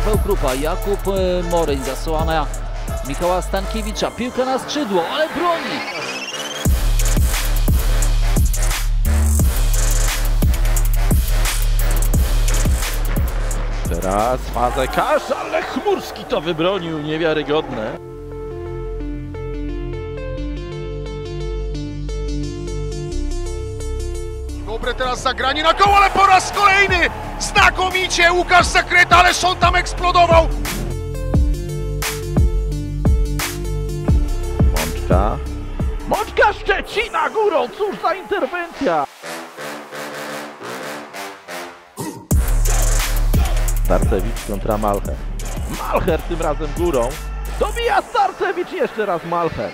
Paweł Krupa, Jakub e, Moryń, zasłania Michała Stankiewicza, piłka na skrzydło, ale broni! Teraz Fazekarz, ale Chmurski to wybronił, niewiarygodne. Dobre teraz zagranie na koło, ale po raz kolejny znakomicie Łukasz Zakreta, ale on tam eksplodował. Mączka. Mączka Szczecina górą, cóż za interwencja! Starcewicz kontra Malcher. Malcher tym razem górą. Dobija Starcewicz jeszcze raz Malcher.